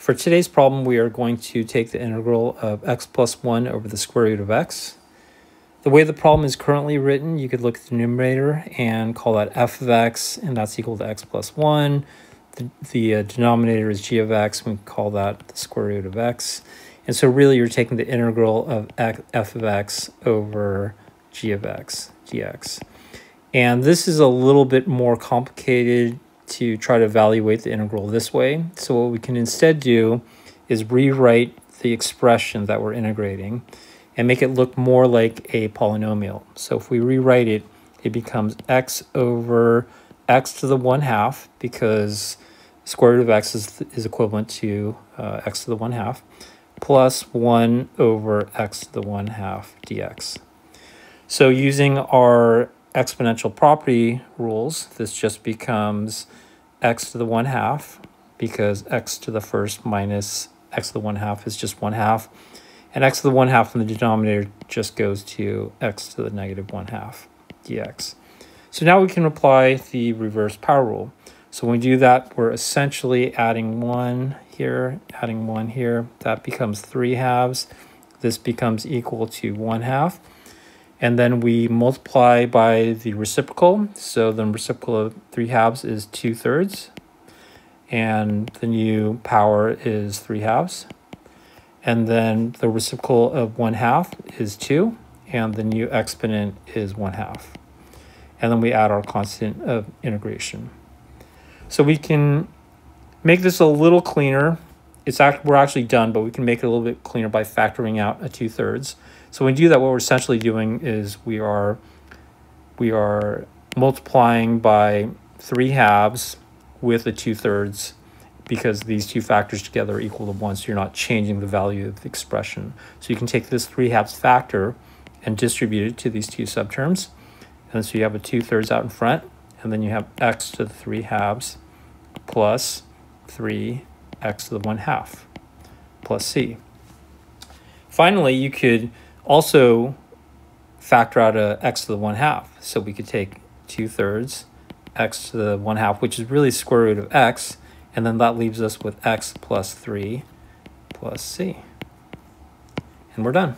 For today's problem, we are going to take the integral of x plus 1 over the square root of x. The way the problem is currently written, you could look at the numerator and call that f of x, and that's equal to x plus 1. The, the uh, denominator is g of x, and we call that the square root of x. And so really you're taking the integral of f of x over g of x, dx. And this is a little bit more complicated to try to evaluate the integral this way. So what we can instead do is rewrite the expression that we're integrating and make it look more like a polynomial. So if we rewrite it, it becomes x over x to the 1 half because square root of x is, is equivalent to uh, x to the 1 half plus 1 over x to the 1 half dx. So using our exponential property rules, this just becomes x to the 1 half because x to the first minus x to the 1 half is just 1 half. And x to the 1 half in the denominator just goes to x to the negative 1 half dx. So now we can apply the reverse power rule. So when we do that, we're essentially adding 1 here, adding 1 here. That becomes 3 halves. This becomes equal to 1 half. And then we multiply by the reciprocal. So the reciprocal of 3 halves is 2 thirds. And the new power is 3 halves. And then the reciprocal of 1 half is 2. And the new exponent is 1 half. And then we add our constant of integration. So we can make this a little cleaner. It's act we're actually done, but we can make it a little bit cleaner by factoring out a 2 thirds. So when we do that, what we're essentially doing is we are we are multiplying by 3 halves with the 2 thirds because these two factors together are equal to 1, so you're not changing the value of the expression. So you can take this 3 halves factor and distribute it to these two subterms. And so you have a 2 thirds out in front, and then you have x to the 3 halves plus 3 x to the 1 half plus c. Finally, you could also factor out a x to the 1 half. So we could take 2 thirds x to the 1 half, which is really square root of x, and then that leaves us with x plus 3 plus c. And we're done.